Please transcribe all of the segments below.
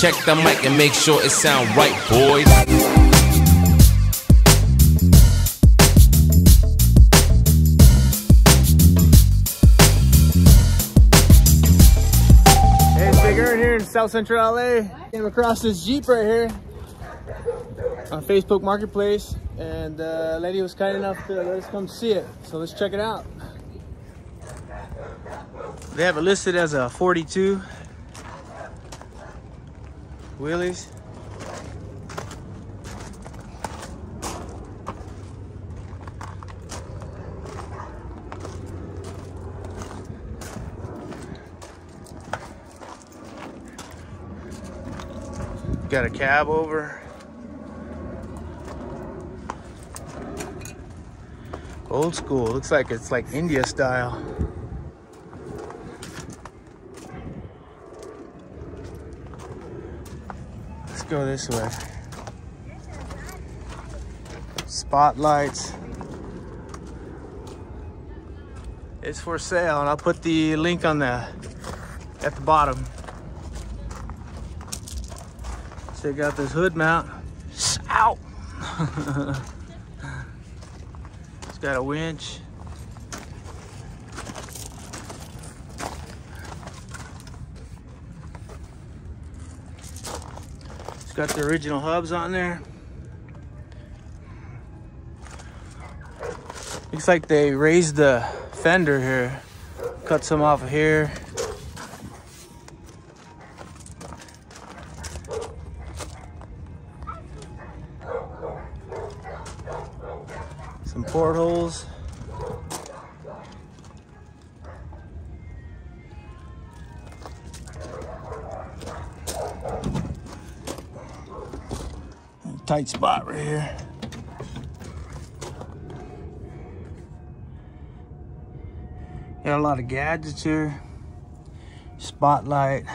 Check the mic and make sure it sound right, boys. Hey, it's Big Ern here in South Central LA. Came across this Jeep right here on Facebook Marketplace, and uh, lady was kind enough to let us come see it. So let's check it out. They have it listed as a 42 Willys. Got a cab over. Old school. Looks like it's like India style. Go this way. Spotlights. It's for sale, and I'll put the link on the at the bottom. Check out this hood mount. Ow! it's got a winch. It's got the original hubs on there. Looks like they raised the fender here. Cut some off of here. Some portholes. Tight spot right here. Got a lot of gadgets here. Spotlight.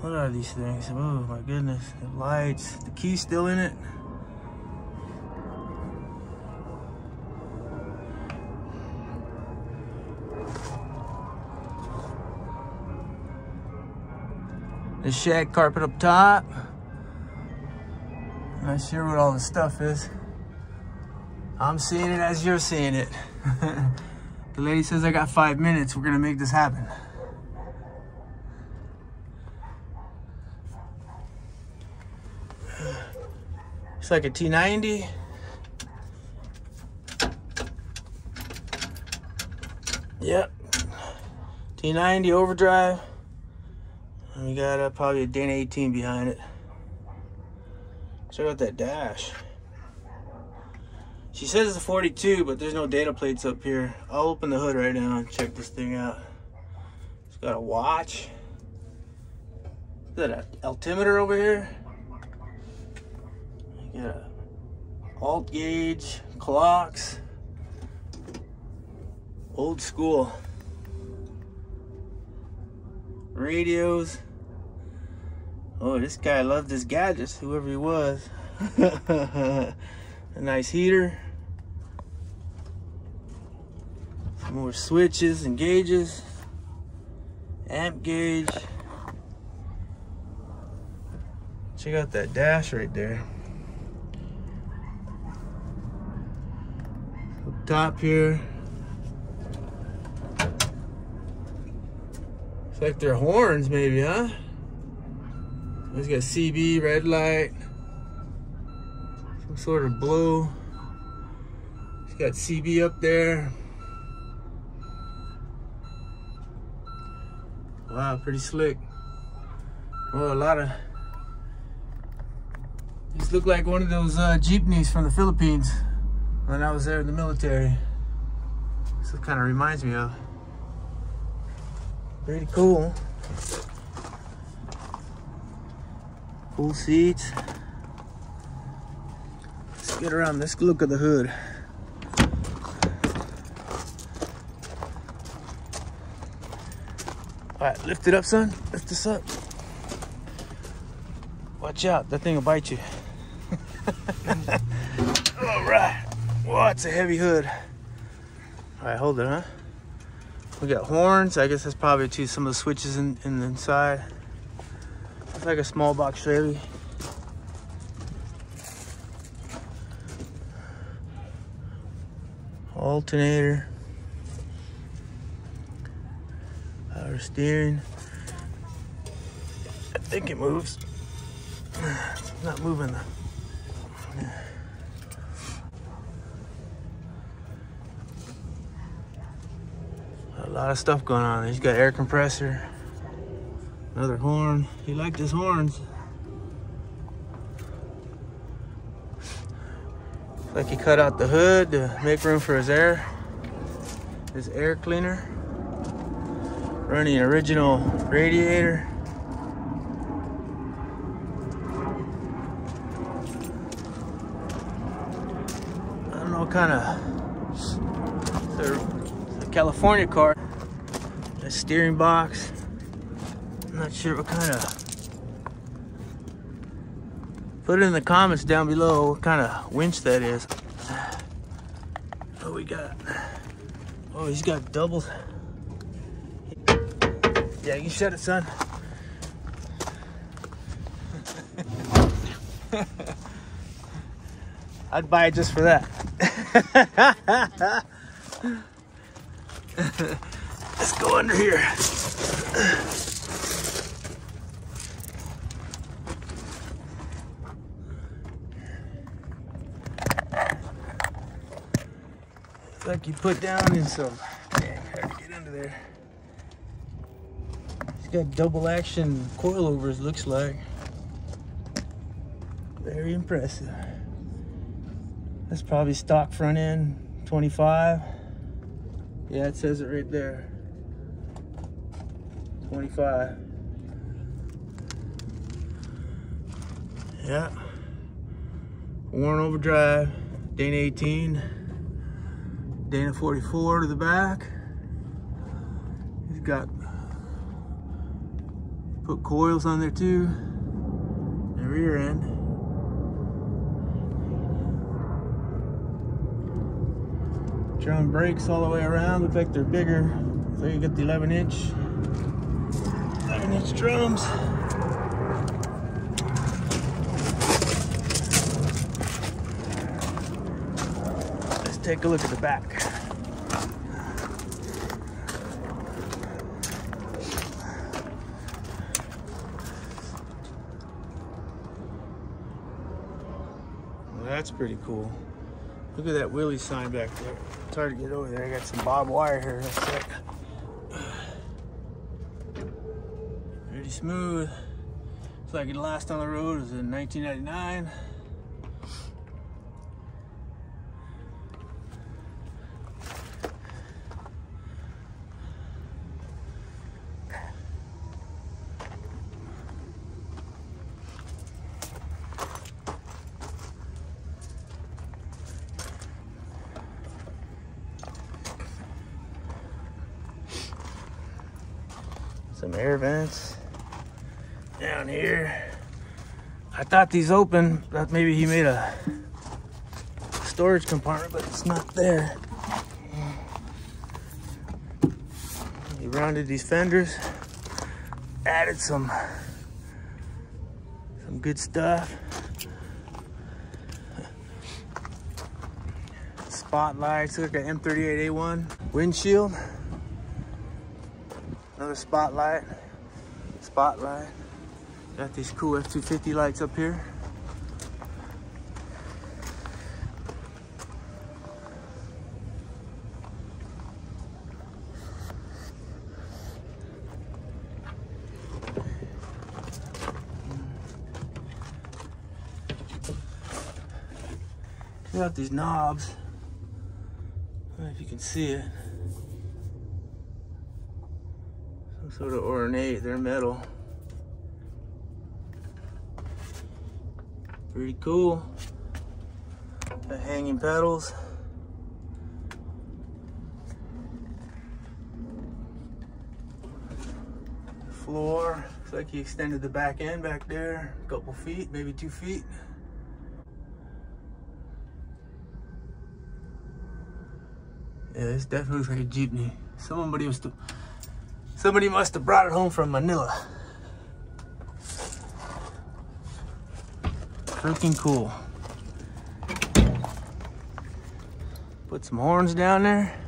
What are these things? Oh my goodness. The lights. The key's still in it. The shag carpet up top. Not sure what all the stuff is. I'm seeing it as you're seeing it. the lady says I got five minutes. We're gonna make this happen. It's like a T90. Yep. T90 overdrive. And we got uh, probably a Dana 18 behind it. Check out that dash. She says it's a 42, but there's no data plates up here. I'll open the hood right now and check this thing out. It's got a watch. Is that an altimeter over here? You got a alt gauge, clocks. Old school. Radios. Oh, this guy loved his gadgets, whoever he was. a nice heater. More switches and gauges. Amp gauge. Check out that dash right there. Up top here. Like they're horns maybe, huh? It's got CB, red light. Some sort of blue. It's got CB up there. Wow, pretty slick. Well, a lot of these look like one of those uh, jeepneys from the Philippines when I was there in the military. This kind of reminds me of. Pretty cool. Cool seats. Let's get around. Let's look at the hood. All right, lift it up, son. Lift this up. Watch out, that thing will bite you. All right. Whoa, it's a heavy hood. All right, hold it, huh? We got horns. I guess that's probably to some of the switches in, in the inside. It's like a small box Chevy. Alternator. Power steering. I think it moves. It's not moving. A lot of stuff going on. He's got air compressor, another horn. He liked his horns. Like he cut out the hood to make room for his air, his air cleaner. Running original radiator. I don't know what kind of it's a California car. A steering box. I'm not sure what kind of. Put it in the comments down below what kind of winch that is. What we got? Oh, he's got doubles. Yeah, you shut it, son. I'd buy it just for that. Let's go under here. It's like you put down in some. Dang, hard to get under there. He's got double action coilovers, looks like. Very impressive. That's probably stock front end 25. Yeah, it says it right there. 25. Yeah. Warn overdrive, Dana 18, Dana 44 to the back. He's got put coils on there too. The rear end. Drum brakes all the way around. Look like they're bigger. So you get the 11 inch, 11 inch drums. Let's take a look at the back. Well, that's pretty cool. Look at that Willys sign back there. It's hard to get over there. I got some barbed wire here. That's it. Pretty smooth. It's like it last on the road was in 1999. Some air vents down here. I thought these open. Thought maybe he made a storage compartment, but it's not there. He rounded these fenders, added some some good stuff. Spotlights, look at M38A1 windshield. Another spotlight. Spotlight. Got these cool F-250 lights up here. Got these knobs. If you can see it. Some sort ornate, they're metal. Pretty cool. The hanging pedals. Floor. Looks like he extended the back end back there. A couple feet, maybe two feet. Yeah, this definitely looks like a jeepney. Somebody must have, somebody must have brought it home from Manila. Freaking cool. Put some horns down there.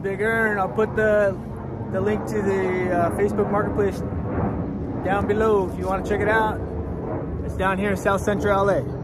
This Big Ern, I'll put the, the link to the uh, Facebook Marketplace down below if you want to check it out. It's down here in South Central LA.